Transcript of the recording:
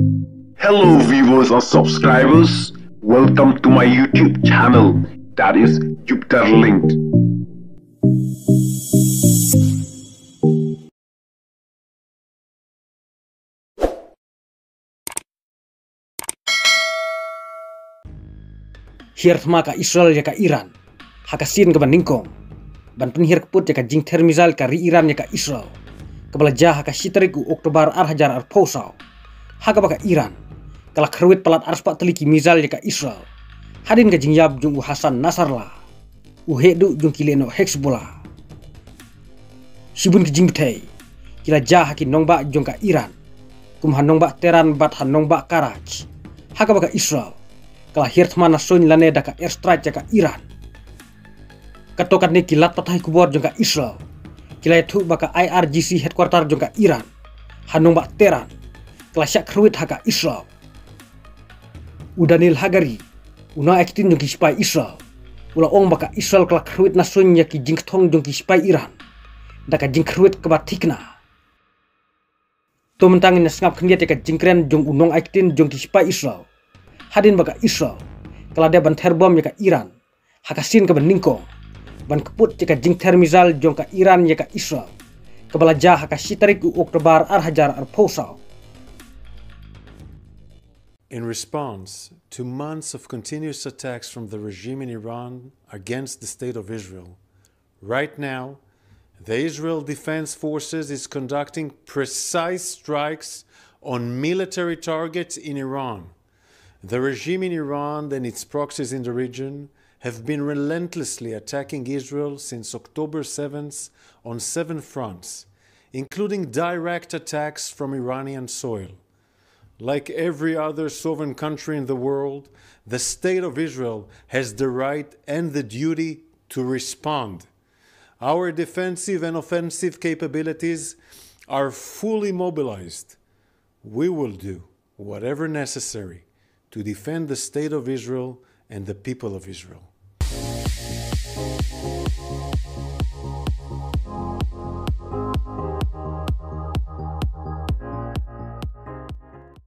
Hello, viewers and subscribers. Welcome to my YouTube channel. That is Jupiter Linked. hirt maka Israel ya ka Iran. Haka sin ka baningkong ban penhir keput ya ka jing termizal ka ri Iran ya ka Israel. Kabala jah haka sitriku Oktober ar hajar ar posau haka baka Iran kala kerwit palat arspa teliki mizal ya ka Israel hadin ka jing yab jung Hasan Nasrallah u hedu jung kileno Hezbollah sibun ki jing betei kila jah haki nongba jung ka Iran kum hanongba teran bat hanongba Karaj haka baka Israel kala hirtmana soin lane daka airstrike jaka Iran. Katokat ni kilat patah kubor jongka Israel. Kila itu baka IRGC headquarter jongka Iran. Hanung bak Teran. Kala syak kruit haka Israel. Udanil Hagari. Una ektin jongki spy Israel. Ula ong baka Israel kala kruit na soin yaki jingktong jongki spy Iran. Daka jing kruit kebatikna. Tumentangin na sengap kendiat yaka jingkren jong unong ektin jongki spy Israel hadin baka Israel kala dia ban terbom ya ka Iran hakasin ka beningko ban keput ya ka jing termizal jong ka Iran ya ka Israel kabala jah haka sitarik u Oktober ar hajar ar posau In response to months of continuous attacks from the regime in Iran against the state of Israel, right now, the Israel Defense Forces is conducting precise strikes on military targets in Iran. The regime in Iran and its proxies in the region have been relentlessly attacking Israel since October 7th on seven fronts, including direct attacks from Iranian soil. Like every other sovereign country in the world, the State of Israel has the right and the duty to respond. Our defensive and offensive capabilities are fully mobilized. We will do whatever necessary to defend the State of Israel and the people of Israel.